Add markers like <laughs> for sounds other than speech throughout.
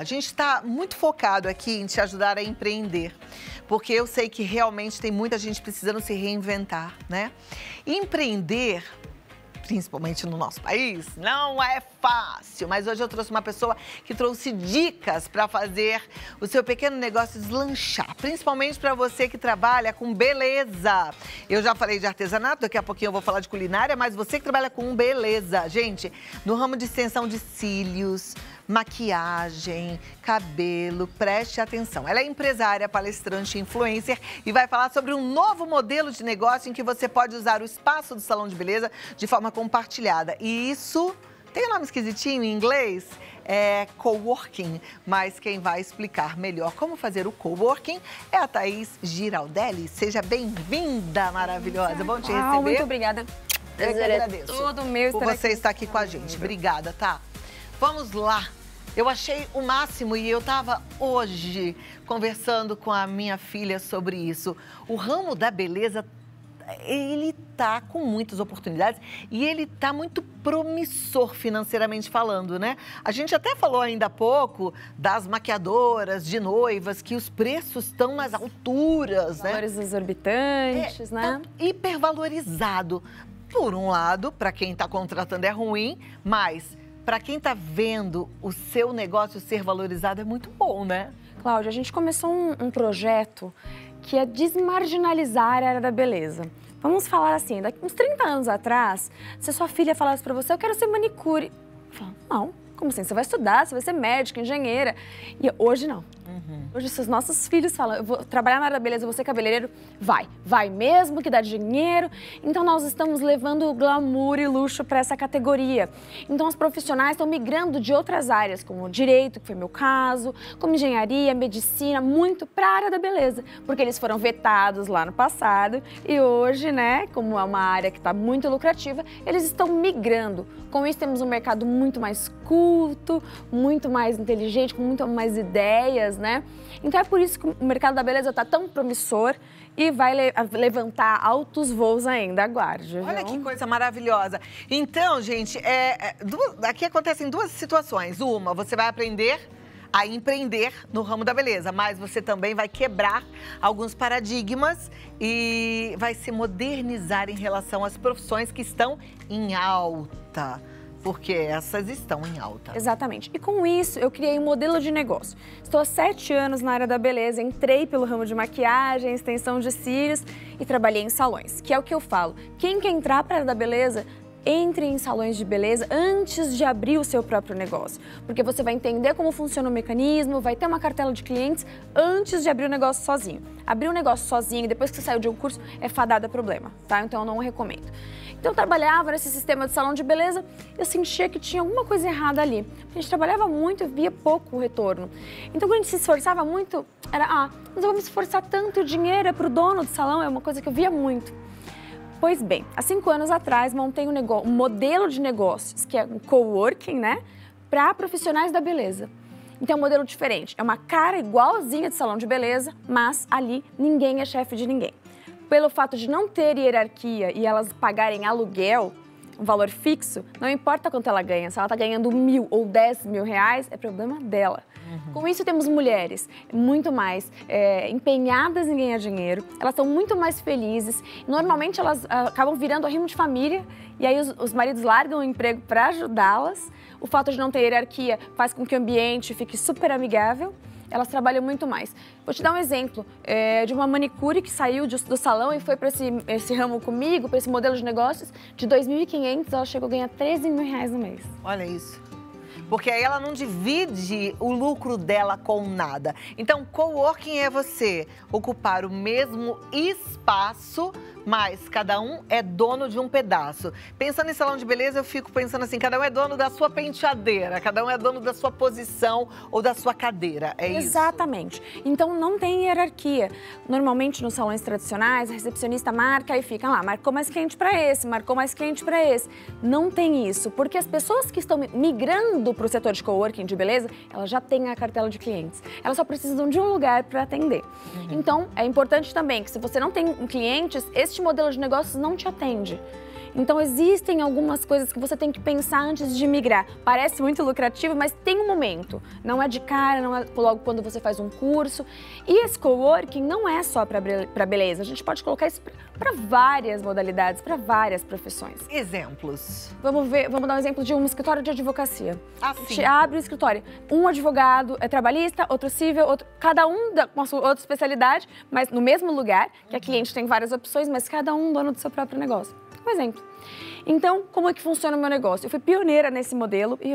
A gente está muito focado aqui em te ajudar a empreender, porque eu sei que realmente tem muita gente precisando se reinventar, né? Empreender principalmente no nosso país, não é fácil. Mas hoje eu trouxe uma pessoa que trouxe dicas para fazer o seu pequeno negócio deslanchar, principalmente para você que trabalha com beleza. Eu já falei de artesanato, daqui a pouquinho eu vou falar de culinária, mas você que trabalha com beleza, gente, no ramo de extensão de cílios, maquiagem, cabelo, preste atenção. Ela é empresária, palestrante, influencer e vai falar sobre um novo modelo de negócio em que você pode usar o espaço do salão de beleza de forma compartilhada. E isso tem um nome esquisitinho em inglês? É coworking, mas quem vai explicar melhor como fazer o coworking é a Thaís Giraldelli. Seja bem-vinda, maravilhosa. Bom te receber. muito obrigada. Eu que agradeço. Tudo meu por você estar aqui com a gente. Obrigada, tá? Vamos lá. Eu achei o máximo e eu estava hoje conversando com a minha filha sobre isso. O ramo da beleza, ele tá com muitas oportunidades e ele tá muito promissor financeiramente falando, né? A gente até falou ainda há pouco das maquiadoras, de noivas, que os preços estão nas alturas, Valores né? exorbitantes, é, né? Tá hipervalorizado. Por um lado, para quem está contratando é ruim, mas para quem está vendo o seu negócio ser valorizado é muito bom, né? Cláudia, a gente começou um, um projeto que é desmarginalizar a área da beleza. Vamos falar assim, daqui uns 30 anos atrás, se a sua filha falasse para você, eu quero ser manicure, eu falo, não, como assim? Você vai estudar, você vai ser médica, engenheira. E hoje não. Uhum. Hoje, se os nossos filhos falam, eu vou trabalhar na área da beleza, ser cabeleireiro, vai. Vai mesmo, que dá dinheiro. Então, nós estamos levando glamour e luxo para essa categoria. Então, os profissionais estão migrando de outras áreas, como direito, que foi meu caso, como engenharia, medicina, muito para a área da beleza. Porque eles foram vetados lá no passado e hoje, né, como é uma área que está muito lucrativa, eles estão migrando. Com isso, temos um mercado muito mais culto, muito mais inteligente, com muito mais ideias, né? Então é por isso que o mercado da beleza está tão promissor e vai le levantar altos voos ainda. Aguarde. Olha que coisa maravilhosa. Então, gente, é, é, duas, aqui acontecem duas situações. Uma, você vai aprender a empreender no ramo da beleza, mas você também vai quebrar alguns paradigmas e vai se modernizar em relação às profissões que estão em alta porque essas estão em alta. Exatamente. E com isso, eu criei um modelo de negócio. Estou há sete anos na área da beleza, entrei pelo ramo de maquiagem, extensão de cílios e trabalhei em salões, que é o que eu falo. Quem quer entrar para a área da beleza entre em salões de beleza antes de abrir o seu próprio negócio, porque você vai entender como funciona o mecanismo, vai ter uma cartela de clientes antes de abrir o negócio sozinho. Abrir o negócio sozinho, depois que você saiu de um curso, é fadada problema, tá? Então eu não recomendo. Então eu trabalhava nesse sistema de salão de beleza, eu sentia que tinha alguma coisa errada ali. A gente trabalhava muito e via pouco retorno. Então quando a gente se esforçava muito, era, ah, mas eu vou me esforçar tanto, o dinheiro é para o dono do salão, é uma coisa que eu via muito. Pois bem, há cinco anos atrás montei um, negócio, um modelo de negócios, que é um coworking, né? Para profissionais da beleza. Então é um modelo diferente. É uma cara igualzinha de salão de beleza, mas ali ninguém é chefe de ninguém. Pelo fato de não ter hierarquia e elas pagarem aluguel, um valor fixo, não importa quanto ela ganha. Se ela está ganhando mil ou dez mil reais, é problema dela. Uhum. Com isso, temos mulheres muito mais é, empenhadas em ganhar dinheiro, elas são muito mais felizes. Normalmente, elas ah, acabam virando arrimo de família e aí os, os maridos largam o emprego para ajudá-las. O fato de não ter hierarquia faz com que o ambiente fique super amigável elas trabalham muito mais. Vou te dar um exemplo é, de uma manicure que saiu de, do salão e foi para esse, esse ramo comigo, para esse modelo de negócios. De 2.500, ela chegou a ganhar 13 mil reais no mês. Olha isso. Porque aí ela não divide o lucro dela com nada. Então, coworking é você ocupar o mesmo espaço mas cada um é dono de um pedaço. Pensando em salão de beleza, eu fico pensando assim, cada um é dono da sua penteadeira, cada um é dono da sua posição ou da sua cadeira, é isso? Exatamente. Então não tem hierarquia. Normalmente nos salões tradicionais, a recepcionista marca e fica lá, marcou mais cliente para esse, marcou mais cliente para esse. Não tem isso, porque as pessoas que estão migrando para o setor de coworking de beleza, elas já têm a cartela de clientes. Elas só precisam de um lugar para atender. Uhum. Então, é importante também que se você não tem clientes, esse este modelo de negócios não te atende. Então existem algumas coisas que você tem que pensar antes de migrar. Parece muito lucrativo, mas tem um momento. Não é de cara, não é logo quando você faz um curso. E esse coworking não é só para beleza. A gente pode colocar isso para várias modalidades, para várias profissões. Exemplos. Vamos ver, vamos dar um exemplo de um escritório de advocacia. Ah, sim. A gente abre o escritório. Um advogado é trabalhista, outro civil, outro, cada um com a sua outra especialidade, mas no mesmo lugar, que a cliente tem várias opções, mas cada um dono do seu próprio negócio. Um exemplo. Então, como é que funciona o meu negócio? Eu fui pioneira nesse modelo e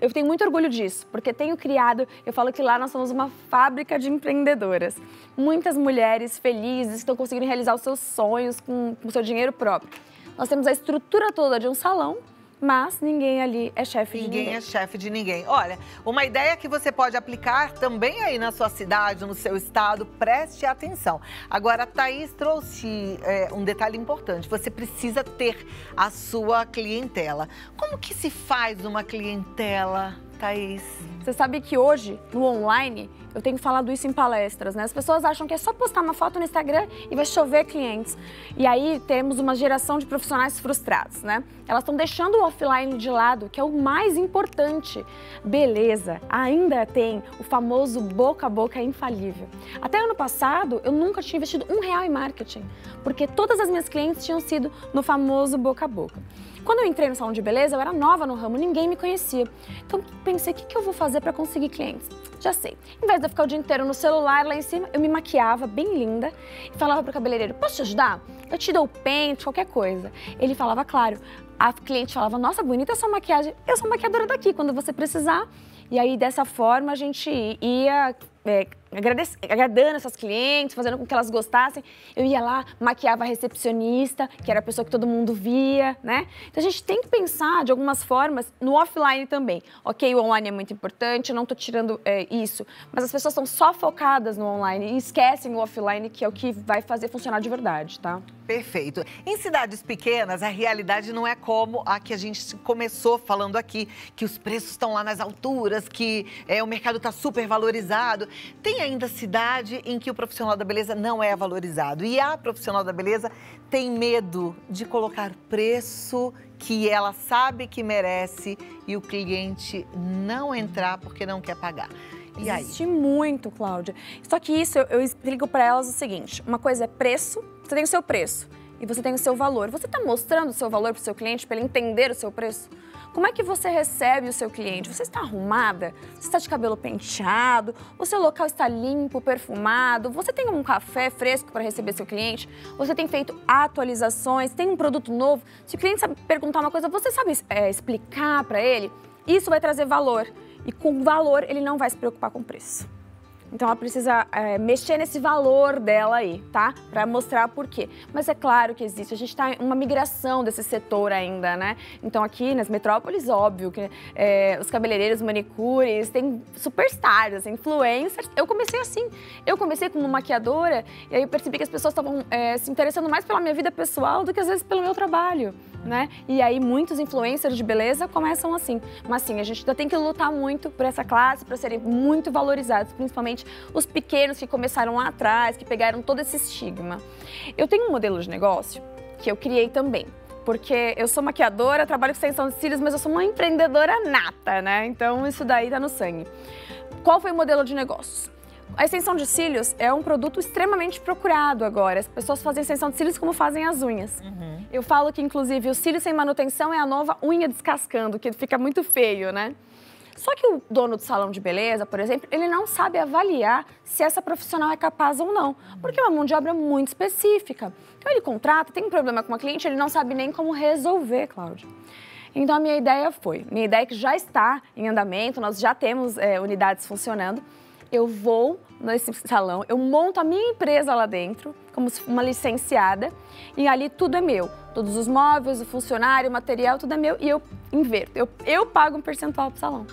eu tenho muito orgulho disso, porque tenho criado, eu falo que lá nós somos uma fábrica de empreendedoras. Muitas mulheres felizes estão conseguindo realizar os seus sonhos com o seu dinheiro próprio. Nós temos a estrutura toda de um salão mas ninguém ali é chefe de ninguém. Ninguém é chefe de ninguém. Olha, uma ideia que você pode aplicar também aí na sua cidade, no seu estado, preste atenção. Agora, a Thaís trouxe é, um detalhe importante. Você precisa ter a sua clientela. Como que se faz uma clientela, Thaís? Você sabe que hoje, no online, eu tenho falado isso em palestras, né? As pessoas acham que é só postar uma foto no Instagram e vai chover clientes. E aí temos uma geração de profissionais frustrados, né? Elas estão deixando o offline de lado, que é o mais importante. Beleza, ainda tem o famoso boca a boca infalível. Até ano passado, eu nunca tinha investido um real em marketing, porque todas as minhas clientes tinham sido no famoso boca a boca. Quando eu entrei no salão de beleza, eu era nova no ramo, ninguém me conhecia. Então pensei, o que, eu vou fazer para conseguir clientes? Já sei. Em vez ficar o dia inteiro no celular lá em cima, eu me maquiava bem linda e falava pro cabeleireiro: posso te ajudar? Eu te dou o pente, qualquer coisa. Ele falava, claro. A cliente falava: nossa, bonita essa maquiagem. Eu sou maquiadora daqui, quando você precisar. E aí, dessa forma, a gente ia é, agradando essas clientes, fazendo com que elas gostassem. Eu ia lá, maquiava a recepcionista, que era a pessoa que todo mundo via, né? Então a gente tem que pensar de algumas formas no offline também. Ok, o online é muito importante, eu não estou tirando é, isso, mas as pessoas estão só focadas no online e esquecem o offline, que é o que vai fazer funcionar de verdade, tá? Perfeito. Em cidades pequenas, a realidade não é como a que a gente começou falando aqui, que os preços estão lá nas alturas, que é, o mercado está super valorizado. Tem ainda cidade em que o profissional da beleza não é valorizado. E a profissional da beleza tem medo de colocar preço que ela sabe que merece e o cliente não entrar porque não quer pagar. E aí? muito, Cláudia. Só que isso eu, eu explico para elas o seguinte: uma coisa é preço, você tem o seu preço e você tem o seu valor. Você está mostrando o seu valor para o seu cliente para ele entender o seu preço? Como é que você recebe o seu cliente? Você está arrumada? Você está de cabelo penteado? O seu local está limpo, perfumado? Você tem um café fresco para receber seu cliente? Você tem feito atualizações? Tem um produto novo? Se o cliente sabe perguntar uma coisa, você sabe é, explicar para ele? Isso vai trazer valor. E com valor, ele não vai se preocupar com preço. Então ela precisa é, mexer nesse valor dela aí, tá? Para mostrar por quê. Mas é claro que existe, a gente está em uma migração desse setor ainda, né? Então aqui nas metrópoles, óbvio que é, os cabeleireiros, manicures, tem superstars, influencers. Eu comecei assim, eu comecei como maquiadora e aí eu percebi que as pessoas estavam é, se interessando mais pela minha vida pessoal do que às vezes pelo meu trabalho né? E aí muitos influencers de beleza começam assim. Mas sim, a gente ainda tem que lutar muito por essa classe, para serem muito valorizados, principalmente os pequenos que começaram lá atrás, que pegaram todo esse estigma. Eu tenho um modelo de negócio que eu criei também. Porque eu sou maquiadora, trabalho com extensão de cílios, mas eu sou uma empreendedora nata, né? Então isso daí tá no sangue. Qual foi o modelo de negócios? A extensão de cílios é um produto extremamente procurado agora. As pessoas fazem extensão de cílios como fazem as unhas. Uhum. Eu falo que, inclusive, o cílio sem manutenção é a nova unha descascando, que fica muito feio, né? Só que o dono do salão de beleza, por exemplo, ele não sabe avaliar se essa profissional é capaz ou não, porque é uma mão de obra muito específica. Então ele contrata, tem um problema com uma cliente, ele não sabe nem como resolver, Cláudia. Então a minha ideia foi, minha ideia é que já está em andamento, nós já temos é, unidades funcionando, eu vou nesse salão, eu monto a minha empresa lá dentro, como uma licenciada, e ali tudo é meu. Todos os móveis, o funcionário, o material, tudo é meu e eu inverto. Eu, eu pago um percentual pro salão.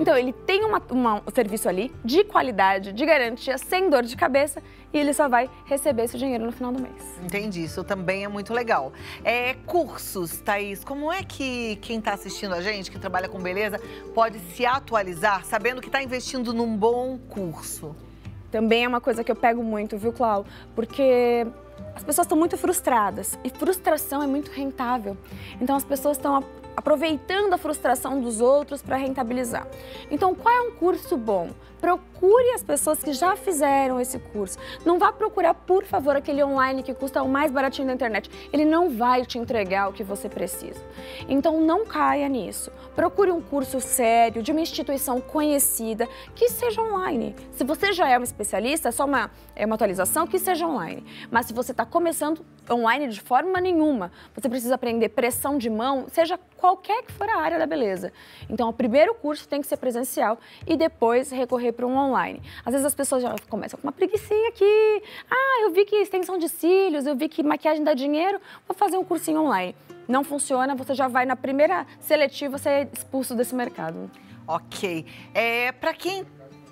Então, ele tem uma, uma, um serviço ali de qualidade, de garantia, sem dor de cabeça e ele só vai receber esse dinheiro no final do mês. Entendi, isso também é muito legal. É, cursos, Thaís, como é que quem está assistindo a gente, que trabalha com beleza, pode se atualizar sabendo que está investindo num bom curso? Também é uma coisa que eu pego muito, viu, Clau? Porque as pessoas estão muito frustradas e frustração é muito rentável. Então as pessoas estão aproveitando a frustração dos outros para rentabilizar. Então, qual é um curso bom? Procure as pessoas que já fizeram esse curso. Não vá procurar, por favor, aquele online que custa o mais baratinho da internet. Ele não vai te entregar o que você precisa. Então, não caia nisso. Procure um curso sério, de uma instituição conhecida, que seja online. Se você já é um especialista, é só uma, é uma atualização, que seja online. Mas se você está começando online de forma nenhuma, você precisa aprender pressão de mão, seja qualquer que for a área da beleza. Então, o primeiro curso tem que ser presencial e depois recorrer para um online. Às vezes as pessoas já começam com uma preguiçinha aqui. Ah, eu vi que extensão de cílios, eu vi que maquiagem dá dinheiro, vou fazer um cursinho online. Não funciona, você já vai na primeira seletiva ser expulso desse mercado. Ok. É, para quem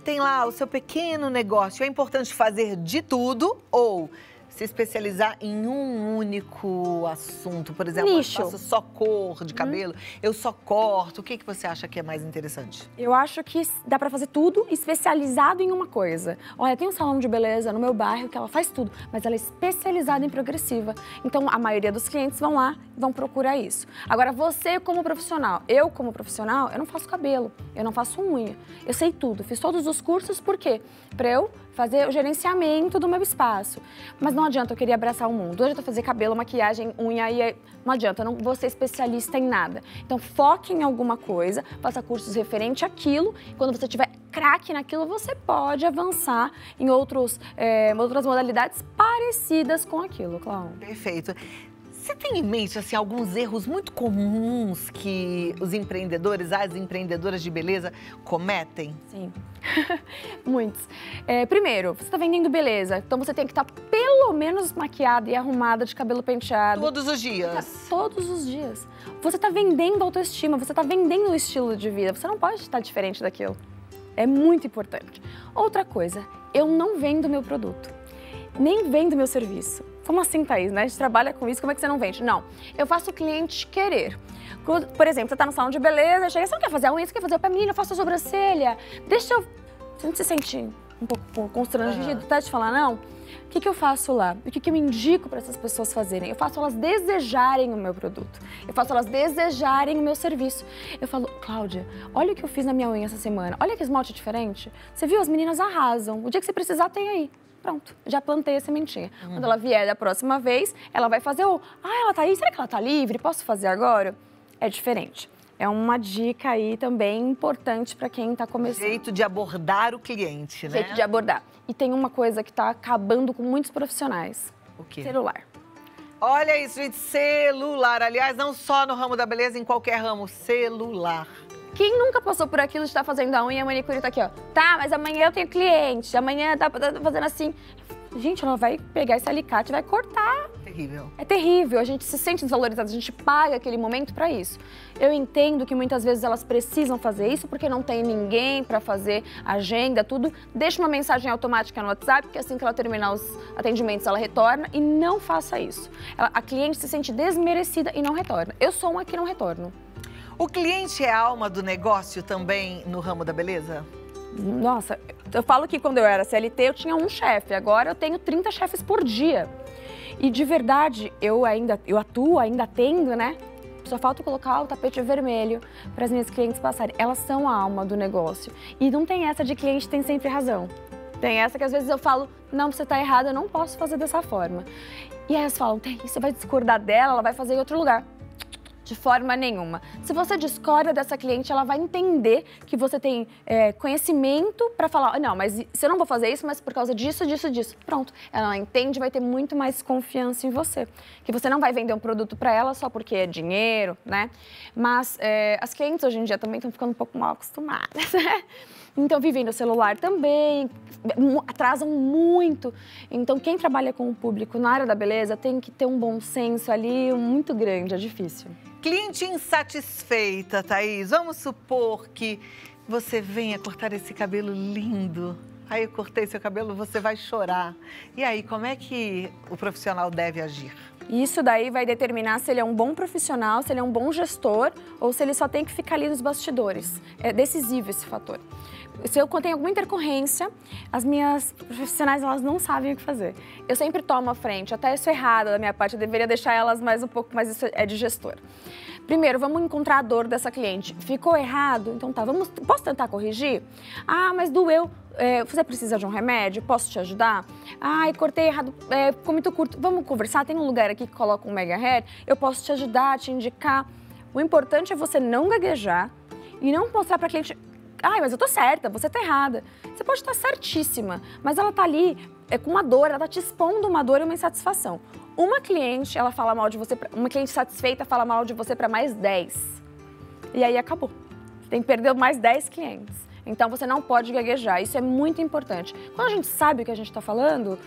tem lá o seu pequeno negócio, é importante fazer de tudo ou se especializar em um único assunto? Por exemplo, Nicho. eu faço só cor de cabelo, hum. eu só corto. O que, que você acha que é mais interessante? Eu acho que dá para fazer tudo especializado em uma coisa. Olha, tem um salão de beleza no meu bairro que ela faz tudo, mas ela é especializada em progressiva. Então, a maioria dos clientes vão lá e vão procurar isso. Agora, você como profissional, eu como profissional, eu não faço cabelo, eu não faço unha. Eu sei tudo, fiz todos os cursos, por quê? Para eu fazer o gerenciamento do meu espaço. Mas não adianta eu querer abraçar o mundo. Não adianta fazer cabelo, maquiagem, unha e não adianta, eu não vou ser especialista em nada. Então foque em alguma coisa, faça cursos referente àquilo. Quando você tiver craque naquilo, você pode avançar em outros, é, outras modalidades parecidas com aquilo, Cláudio. Perfeito. Você tem em mente assim, alguns erros muito comuns que os empreendedores, as empreendedoras de beleza cometem? Sim, <laughs> muitos. É, primeiro, você está vendendo beleza, então você tem que estar tá pelo menos maquiada e arrumada de cabelo penteado. Todos os dias? Tá, todos os dias. Você está vendendo autoestima, você está vendendo o estilo de vida, você não pode estar diferente daquilo. É muito importante. Outra coisa, eu não vendo meu produto, nem vendo meu serviço. Como assim, Thaís? Né? A gente trabalha com isso, como é que você não vende? Não, eu faço o cliente querer. Por exemplo, você está no salão de beleza, chega, você não quer fazer a unha, você quer fazer o pé, menina, eu faço a sobrancelha. Deixa eu... Você não se sente um pouco constrangido, uhum. tá? De falar não? O que, que eu faço lá? O que, que eu me indico para essas pessoas fazerem? Eu faço elas desejarem o meu produto. Eu faço elas desejarem o meu serviço. Eu falo, Cláudia, olha o que eu fiz na minha unha essa semana. Olha que esmalte diferente. Você viu? As meninas arrasam. O dia que você precisar, tem aí. Pronto, já plantei a sementinha. Uhum. Quando ela vier da próxima vez, ela vai fazer o. Ah, ela tá aí, será que ela tá livre? Posso fazer agora? É diferente. É uma dica aí também importante para quem está começando. Jeito de abordar o cliente, né? Jeito de abordar. E tem uma coisa que está acabando com muitos profissionais. O quê? Celular. Olha isso, gente, celular. Aliás, não só no ramo da beleza, em qualquer ramo, celular. Quem nunca passou por aquilo de estar fazendo a unha e a manicure tá aqui, ó. Tá, mas amanhã eu tenho cliente, amanhã tá, tá fazendo assim. Gente, ela vai pegar esse alicate e vai cortar. Terrível. É terrível. A gente se sente desvalorizado, a gente paga aquele momento para isso. Eu entendo que muitas vezes elas precisam fazer isso porque não tem ninguém para fazer agenda, tudo. Deixa uma mensagem automática no WhatsApp, que assim que ela terminar os atendimentos, ela retorna e não faça isso. Ela, a cliente se sente desmerecida e não retorna. Eu sou uma que não retorno. O cliente é a alma do negócio também no ramo da beleza? Nossa, eu falo que quando eu era CLT eu tinha um chefe, agora eu tenho 30 chefes por dia. E de verdade, eu ainda eu atuo, ainda atendo, né? Só falta colocar o tapete vermelho para as minhas clientes passarem. Elas são a alma do negócio. E não tem essa de cliente tem sempre razão. Tem essa que às vezes eu falo, não, você está errada, eu não posso fazer dessa forma. E aí elas falam, tem, você vai discordar dela, ela vai fazer em outro lugar. De forma nenhuma. Se você discorda dessa cliente, ela vai entender que você tem é, conhecimento para falar, não, mas se eu não vou fazer isso, mas por causa disso, disso, disso. Pronto. Ela entende, vai ter muito mais confiança em você. Que você não vai vender um produto para ela só porque é dinheiro, né? Mas é, as clientes hoje em dia também estão ficando um pouco mal acostumadas, <laughs> né? Então, vivem no celular também, atrasam muito. Então, quem trabalha com o público na área da beleza tem que ter um bom senso ali muito grande, é difícil. Cliente insatisfeita, Thaís. Vamos supor que você venha cortar esse cabelo lindo aí eu cortei seu cabelo, você vai chorar. E aí, como é que o profissional deve agir? Isso daí vai determinar se ele é um bom profissional, se ele é um bom gestor ou se ele só tem que ficar ali nos bastidores. É decisivo esse fator. Se eu tenho alguma intercorrência, as minhas profissionais elas não sabem o que fazer. Eu sempre tomo a frente, até isso é errado da minha parte, eu deveria deixar elas mais um pouco, mas isso é de gestor. Primeiro, vamos encontrar a dor dessa cliente. Ficou errado? Então tá, vamos, posso tentar corrigir? Ah, mas doeu. É, você precisa de um remédio? Posso te ajudar? Ai, cortei errado, é, ficou muito curto. Vamos conversar? Tem um lugar aqui que coloca um mega hair? Eu posso te ajudar, te indicar. O importante é você não gaguejar e não mostrar para cliente Ai, mas eu tô certa, você tá errada. Você pode estar certíssima, mas ela tá ali é, com uma dor, ela tá te expondo uma dor e uma insatisfação. Uma cliente, ela fala mal de você, uma cliente satisfeita fala mal de você para mais 10. E aí acabou. Você tem que perder mais 10 clientes. Então você não pode gaguejar, isso é muito importante. Quando a gente sabe o que a gente está falando,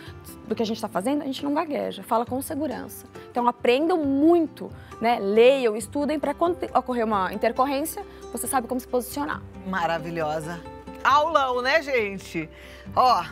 do que a gente está fazendo, a gente não gagueja, fala com segurança. Então aprendam muito, né? Leiam, estudem para quando ocorrer uma intercorrência, você sabe como se posicionar. Maravilhosa. Aulão, né, gente? Ó,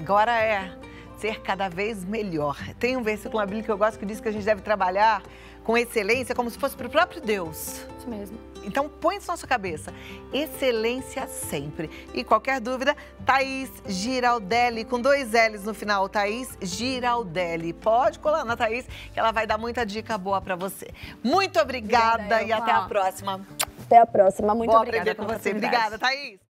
agora é ser cada vez melhor. Tem um versículo na Bíblia que eu gosto que diz que a gente deve trabalhar com excelência como se fosse para o próprio Deus. Isso mesmo. Então põe isso na sua cabeça. Excelência sempre. E qualquer dúvida, Thaís Giraldelli, com dois L's no final, Thaís Giraldelli. Pode colar na Thaís, que ela vai dar muita dica boa para você. Muito obrigada, obrigada e até a próxima. Até a próxima. Muito Vou obrigada. aprender com você. Obrigada, Thaís.